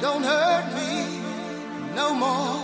don't hurt me no more.